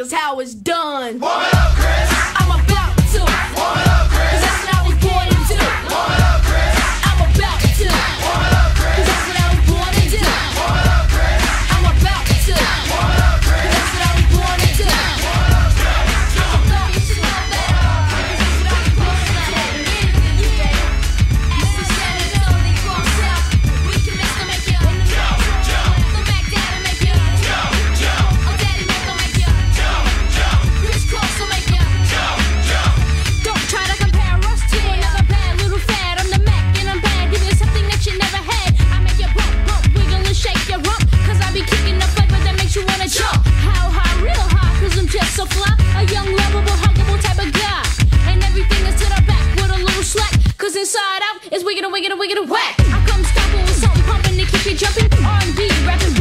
cause how it's done. wiggle, wiggle, wiggle, whack. I come stomping with something pumping to keep you jumping. R&B rapping.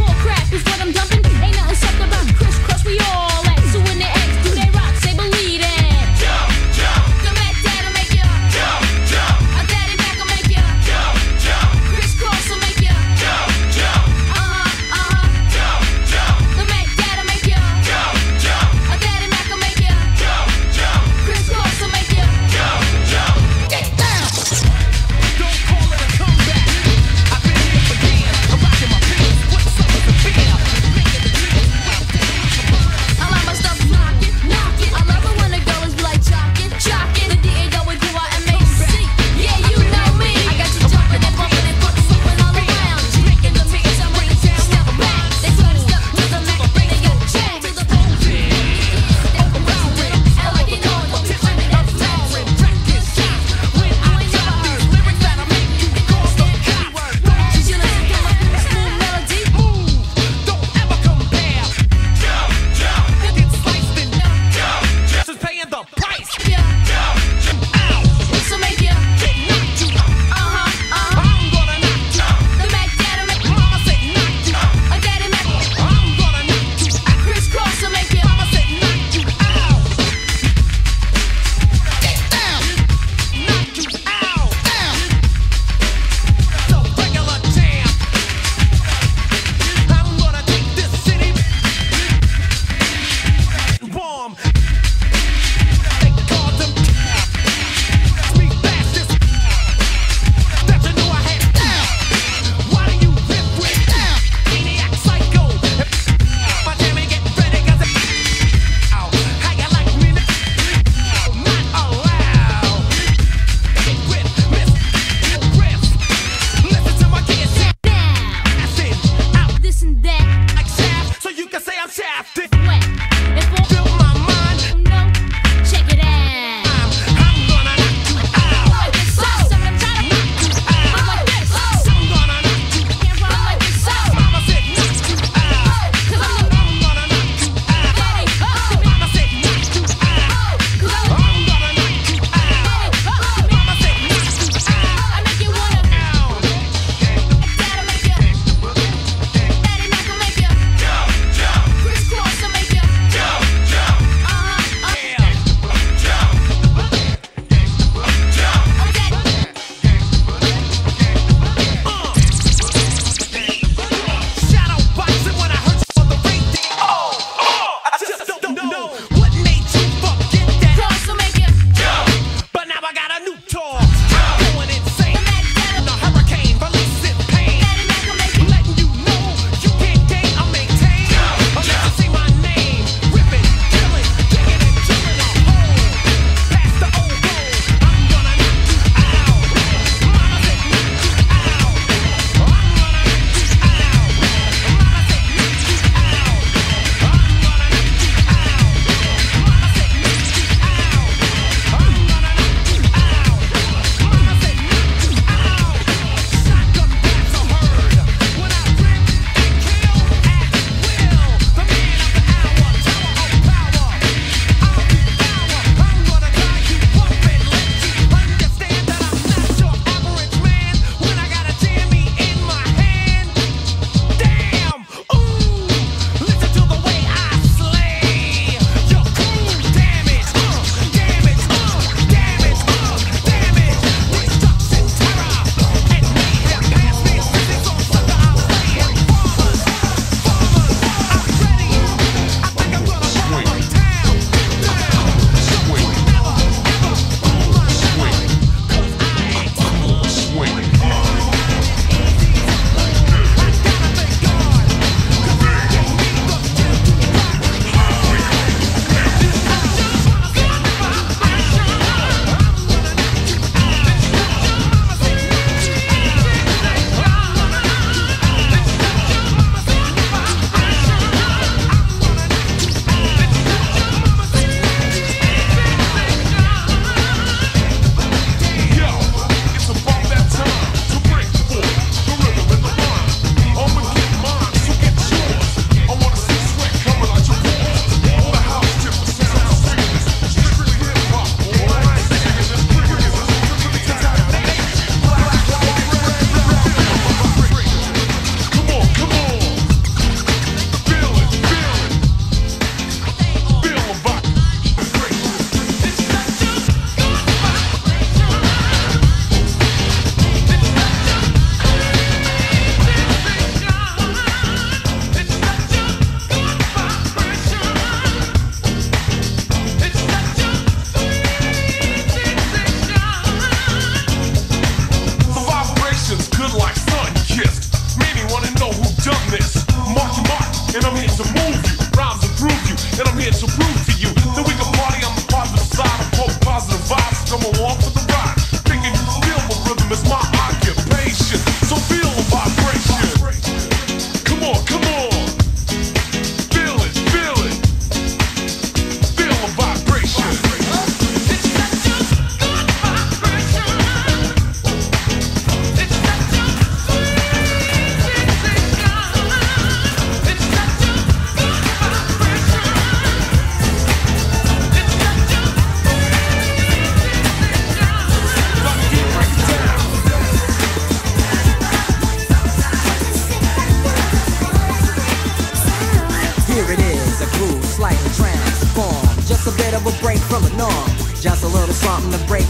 some moves.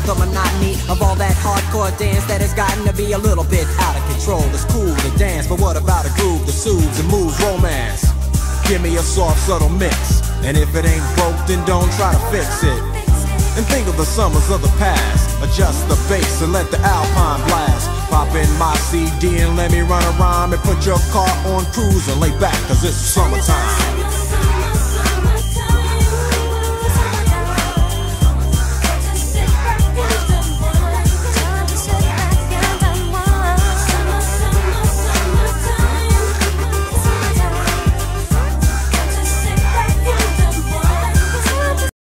The monotony of all that hardcore dance that has gotten to be a little bit out of control. It's cool to dance, but what about a groove that soothes and moves romance? Give me a soft, subtle mix. And if it ain't broke, then don't try to fix it. And think of the summers of the past. Adjust the bass and let the alpine blast. Pop in my CD and let me run a rhyme and put your car on cruise and lay back, cause it's summertime.